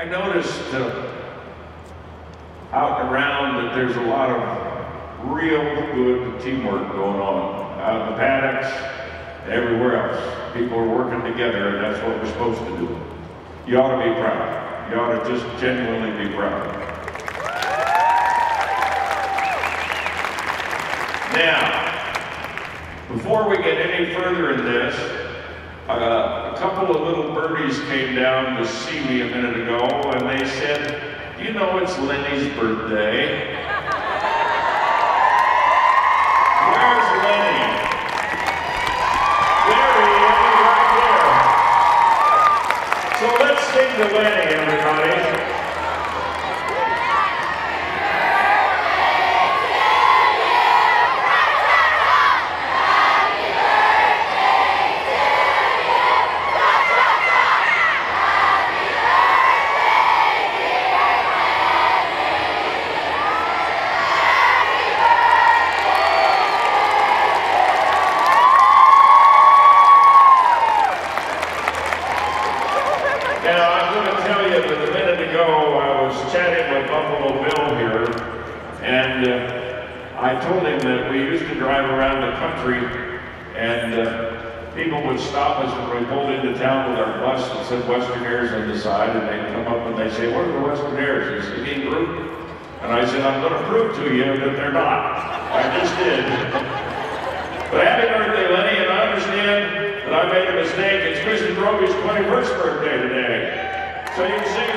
I noticed uh, out and around that there's a lot of real good teamwork going on out in the paddocks, and everywhere else. People are working together, and that's what we're supposed to do. You ought to be proud. You ought to just genuinely be proud. Now, before we get any further in this, uh, a couple of little birdies came down to see me a minute ago, and they said, you know it's Lenny's birthday. Where's Lenny? There he is, right there. So let's sing to Lenny, everybody. Said uh, drive around the country and uh, people would stop us when we pulled into town with our brush said western on the side, and they'd come up and they'd say, what are the Westernaires? Is the group? And I said, I'm going to prove to you that they're not. I just did. But happy birthday, Lenny, and I understand that I made a mistake. It's Kristen Broby's 21st birthday today. So you